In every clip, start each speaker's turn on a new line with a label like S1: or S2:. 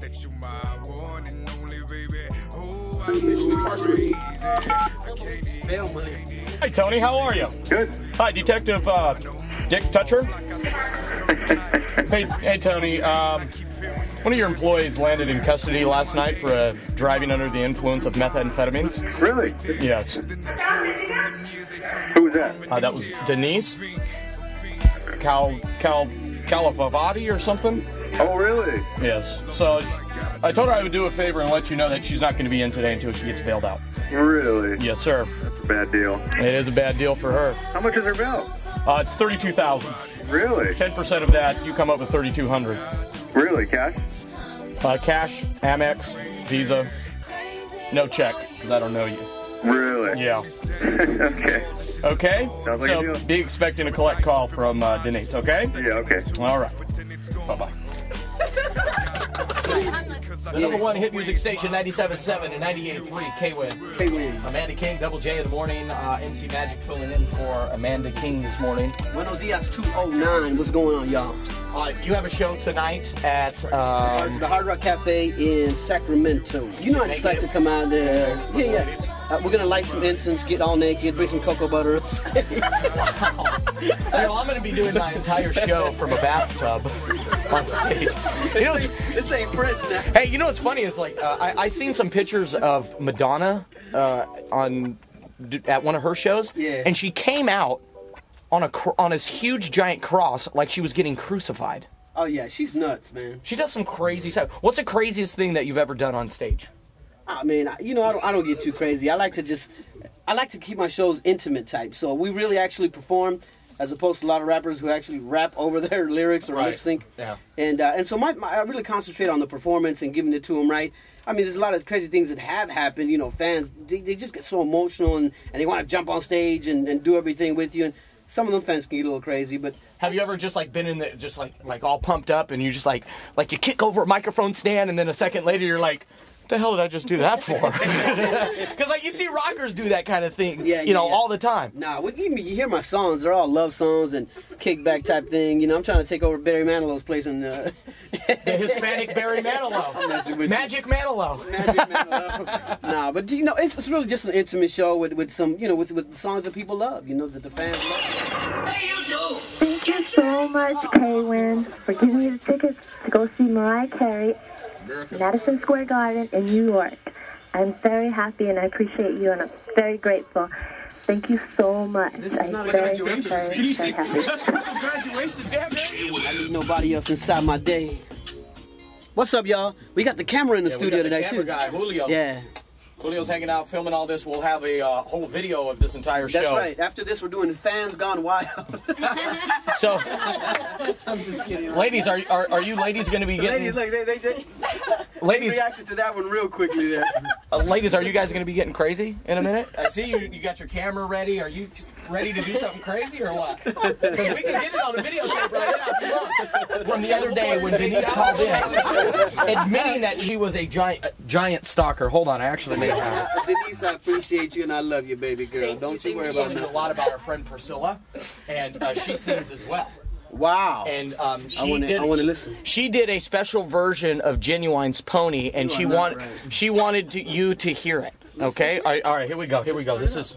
S1: That you my one and only baby. Oh, I wish you were crazy. I can't even-
S2: Hi, Tony. How are you?
S3: Good.
S2: Hi, Detective uh, Dick Toucher. hey, hey, Tony. Um, one of your employees landed in custody last night for uh, driving under the influence of methamphetamines.
S3: Really?
S2: Yes,
S3: Who was that?
S2: uh, that was Denise Cal Cal Calafavati or something.
S3: Oh, really?
S2: Yes. So I told her I would do a favor and let you know that she's not going to be in today until she gets bailed out.
S3: Really?
S2: Yes, sir.
S3: That's a bad deal.
S2: It is a bad deal for her.
S3: How much is her bill?
S2: Uh, it's thirty-two thousand.
S3: Really?
S2: Ten percent of that, you come up with thirty-two hundred.
S3: Really? Cash?
S2: Uh, cash, Amex, Visa, no check because I don't know you.
S3: Really?
S2: Yeah.
S3: okay.
S2: Okay.
S3: Like
S2: so be expecting a collect call from uh, Denise. Okay.
S3: Yeah, okay.
S2: All right. Bye bye.
S4: The number one hit music station, 97.7 and 98.3 K-Win.
S5: K-Win.
S4: Amanda King, Double J in the morning. Uh, MC Magic filling in for Amanda King this morning.
S5: Buenos Dias 209. What's going on, y'all?
S4: Uh, you have a show tonight at um,
S5: the Hard Rock Cafe in Sacramento. You know I just like to come out there. Yeah, yeah. Uh, we're gonna light some incense, get all naked, bring some cocoa butter.
S4: You know, I'm going to be doing my entire show from a bathtub on stage. You know,
S5: this ain't Prince now.
S4: hey, you know what's funny is like uh, I I seen some pictures of Madonna uh, on at one of her shows,
S5: Yeah.
S4: and she came out on a cr- on this huge giant cross like she was getting crucified.
S5: Oh yeah, she's nuts, man.
S4: She does some crazy stuff. What's the craziest thing that you've ever done on stage?
S5: I mean, you know, I don't, I don't get too crazy. I like to just, I like to keep my shows intimate type. So we really actually perform, as opposed to a lot of rappers who actually rap over their lyrics or
S4: Right.
S5: lip sync.
S4: Yeah.
S5: And uh, and so my, my I really concentrate on the performance and giving it to them right. I mean, there's a lot of crazy things that have happened. You know, fans they, they just get so emotional and, and they want to jump on stage and, and do everything with you. And some of them fans can get a little crazy, but
S4: Have you ever just like been in the just like like all pumped up and you just like like you kick over a microphone stand and then a second later you're like, the hell did I just do that for? Because like you see rockers do that kind of thing,
S5: Yeah,
S4: you know,
S5: yeah, yeah.
S4: all the time.
S5: Nah, what you, you hear my songs? They're all love songs and kickback type thing. You know, I'm trying to take over Barry Manilow's place in uh,
S4: The Hispanic Barry Manilow,
S5: messing with you.
S4: Magic Manilow.
S5: Magic Manilow. nah, but you know, it's, it's really just an intimate show with, with some, you know, with, with songs that people love. You know, that the fans love.
S6: Thank you so much, K-Win, for giving me the tickets to go see Mariah Carey in Madison Square Garden in New York. I'm very happy and I appreciate you and I'm very grateful. Thank you so much.
S5: This is
S6: I'm
S5: not a
S6: very,
S5: graduation
S6: very,
S5: speech.
S6: very happy.
S5: I need nobody else inside my day. What's up, y'all? We got the camera in the
S4: Yeah, we
S5: studio
S4: got the
S5: today
S4: camera
S5: too.
S4: guy, Julio.
S5: Yeah,
S4: Julio's hanging out, filming all this. We'll have a uh, whole video of this entire show.
S5: that's right. After this, we're doing fans gone wild.
S4: So,
S5: I'm just kidding.
S4: ladies, are, are are you ladies going to be getting?
S5: Ladies, like they, they, they
S4: ladies,
S5: reacted to that one real quickly there.
S4: Uh, ladies, are you guys going to be getting crazy in a minute? I see you. You got your camera ready. Are you ready to do something crazy or what? 'Cause we can get it on a videotape right now if you want. From the other day when Denise called in, admitting that she was a giant giant stalker. Hold on, I actually made her.
S5: Denise, I appreciate you and I love you, baby girl. Don't you worry about
S4: a lot about our friend Priscilla, and uh, she sings as well.
S5: Wow.
S4: And um, she
S5: I want
S4: did.
S5: I want to listen.
S4: She did a special version of Ginuwine's Pony, and
S5: You
S4: she
S5: are not
S4: wanted
S5: right.
S4: she wanted to, you to hear it. Okay, all right, all right, here we go. Here we go. This is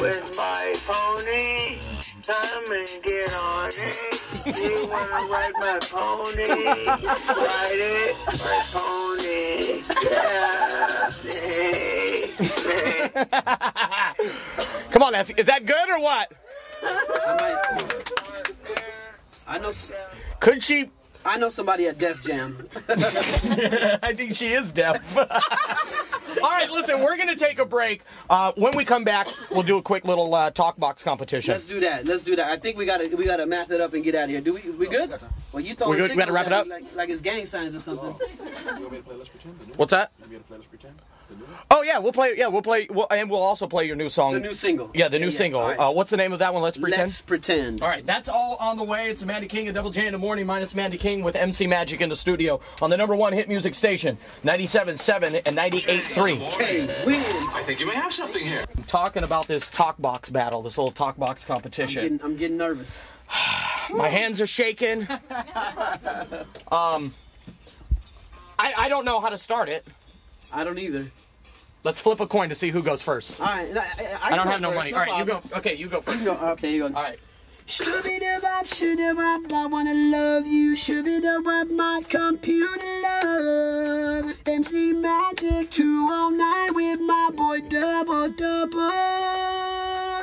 S7: With my pony, come and get on it. You wanna ride my pony? Ride it, my pony. Yeah. Hey, hey.
S4: come on. That's is that good or what?
S5: I know.
S4: Could she?
S5: I know somebody at Def Jam.
S4: I think she is deaf. all right, listen, we're gonna take a break. Uh, when we come back, we'll do a quick little uh, talk box competition.
S5: Let's do that. Let's do that. I think we gotta we gotta math it up and get out of here. Do we? We good? Well, you throwing
S4: We good? We gotta wrap it up?
S5: Like, like it's gang signs or something.
S4: What's that? Oh yeah, we'll play. Yeah, we'll play. We'll, and we'll also play your new song.
S5: The new single.
S4: yeah, the new single.
S5: All right.
S4: Uh, what's the name of that one? Let's pretend.
S5: Let's pretend.
S4: All right, that's all on the way. It's Mandy King and Double J in the morning, minus Mandy King with MC Magic in the studio on the number one hit music station, 97.7 and 98.3.
S5: Hey, win.
S8: I think you may have something here.
S4: I'm talking about this talk box battle, this little talk box competition.
S5: Getting, I'm getting nervous.
S4: My hands are shaking. Um, I, I don't know how to start it.
S5: I don't either.
S4: Let's flip a coin to see who goes first.
S5: All right. I, I,
S4: I don't have no
S5: first,
S4: money. All right, you go. Okay, you go first.
S5: You go. Okay, you go.
S4: All right.
S5: Shoo-be-doo-bop, shoo-doo-bop, I wanna love you. Shoo-be-doo-bop, my computer love. MC Magic 209 with my boy Double Double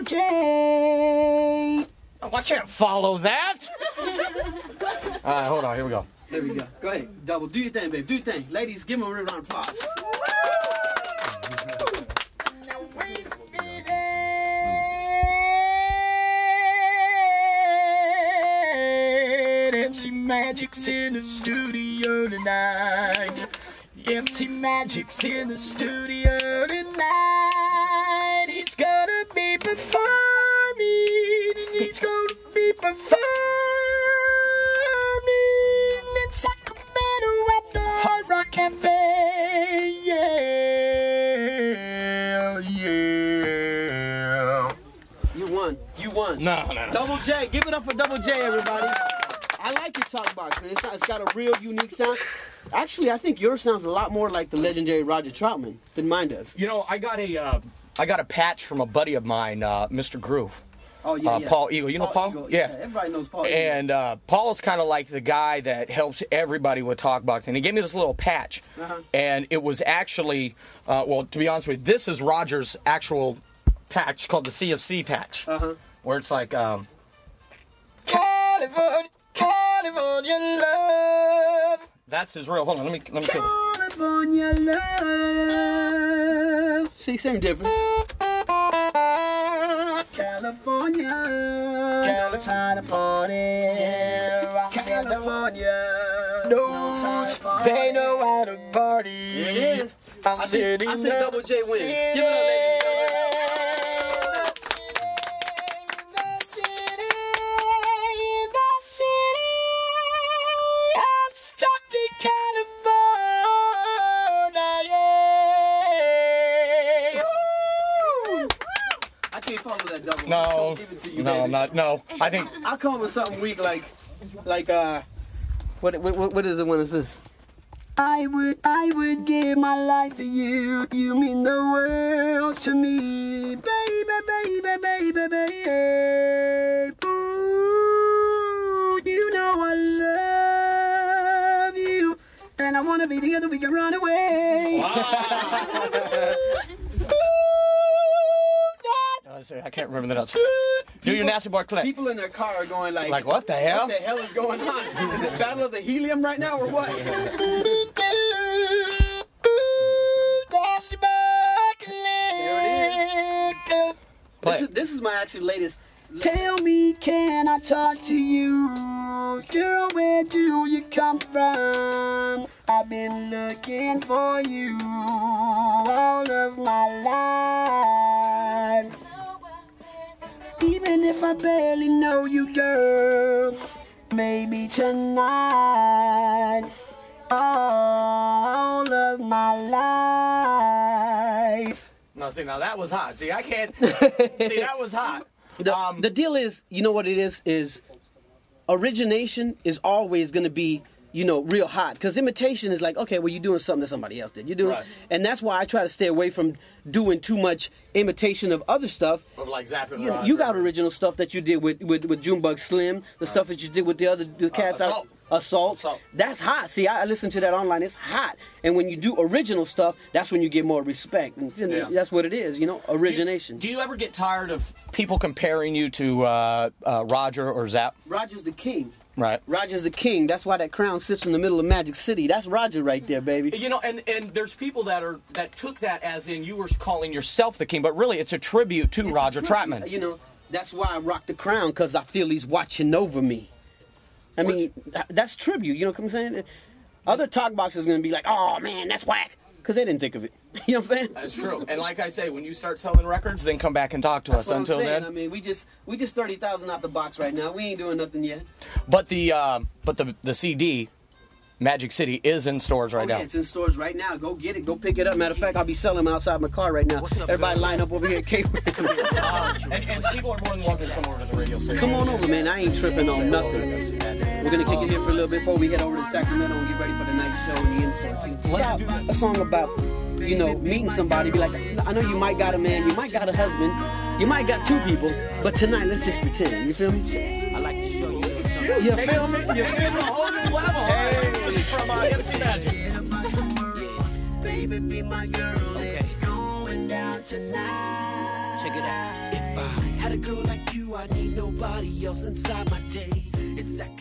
S5: J.
S4: Oh, I can't follow that. All right, hold on. Here we go.
S5: There we go. Go ahead, Double. Do your thing, babe. Do your thing. Ladies, give him a round of applause.
S4: MC Magic's in the studio tonight. MC Magic's in the studio tonight. He's gonna be performing. He's gonna be performing
S5: I talk box, man. It's, not, it's got a real unique sound. Actually, I think yours sounds a lot more like the legendary Roger Troutman than mine does.
S4: You know, I got a, uh, I got a patch from a buddy of mine, uh, Mr. Groove.
S5: Oh yeah,
S4: Uh,
S5: yeah.
S4: Paul Eagle. You know Paul?
S5: Eagle.
S4: Yeah.
S5: Everybody knows Paul. Eagle.
S4: And uh, Paul's kind of like the guy that helps everybody with talkbox. And he gave me this little patch.
S5: Uh-huh.
S4: And it was actually, uh, well, to be honest with you, this is Roger's actual patch called the CFC patch.
S5: Uh-huh.
S4: Where it's like, um, California, California love. That's his real. Hold on, let me let me. kill it.
S5: California love. See, same difference. California. California. California.
S4: knows they know how to party.
S5: It is. I say, I say Double J wins. Give it up, ladies
S4: No,
S5: I'll give it to you,
S4: no,
S5: baby.
S4: I'm not. No, I think
S5: I'll come up with something weak like, like uh, what what what- what is it when it's this? I would I would give my life for you. You mean the world to me, baby, baby, baby, baby. Ooh, you know I love you, and I wanna be together. We can run away.
S4: Oh, I can't remember the notes. Do your nasty boy clip.
S5: People in their car are going like,
S4: Like what the hell?
S5: What the hell is going on? Is it Battle of the Helium right now or what? There it is.
S4: Play
S5: This
S4: it.
S5: is, this is my actually latest. Tell me, can I talk to you? Girl, where do you come from? I've been looking for you all of my life. Even if I barely know you, girl, maybe tonight, all of my life.
S4: No, see, now that was hot. See, I can't. see, that was hot.
S5: The,
S4: Um,
S5: the deal is, you know what it is, is origination is always going to be, you know, real hot. Because imitation is like, okay, well, you're doing something that somebody else did. You're doing,
S4: Right.
S5: and that's why I try to stay away from doing too much imitation of other stuff.
S4: Of like zapping.
S5: You,
S4: Roger.
S5: you got original stuff that you did with with, with Junebug Slim, the stuff that you did with the other the uh, cats out.
S4: Assault.
S5: Assault.
S4: Assault.
S5: That's hot. See, I, I listen to that online. It's hot. And when you do original stuff, that's when you get more respect. And
S4: Yeah.
S5: that's what it is, you know, origination.
S4: Do you ever get tired of people comparing you to uh, uh, Roger or Zapp?
S5: Roger's the king.
S4: Right.
S5: Roger's the king. That's why that crown sits in the middle of Magic City. That's Roger right there, baby.
S4: You know, and and there's people that are that took that as in you were calling yourself the king, but really it's a tribute to
S5: It's
S4: Roger
S5: tribute.
S4: Troutman.
S5: You know, that's why I rock the crown because I feel he's watching over me. I mean, that's tribute. You know what I'm saying? Other talk boxes are gonna be like, "Oh man, that's whack," because they didn't think of it. you know what I'm saying?
S4: That's true. And like I say, when you start selling records, then come back and talk to
S5: That's
S4: us. Until then,
S5: I mean, we just we just thirty thousand out the box right now. We ain't doing nothing yet.
S4: but the uh, but the the CD Magic City is in stores right
S5: Oh, yeah,
S4: now.
S5: it's in stores right now. Go get it. Go pick it up. Matter of fact, I'll be selling them outside my car right now. Everybody line up over here at K.
S4: and, and people are more than welcome to come over to the radio station.
S5: Come on over, man. I ain't tripping on nothing. We're gonna kick it here for a little bit before we head over to Sacramento and get ready for the night show and the insult.
S4: Let's do
S5: a song about you know meeting somebody. Be like, I know you might got a man, you might got a husband, you might got two people, but tonight let's just pretend. You feel me? I like to show you. You feel me? You feel me?
S4: a whole new level. Hey, from uh, MC Magic.
S5: Baby, be my girl. It's going down tonight. Check it out. If I had a girl like you, I need nobody else inside my day. It's that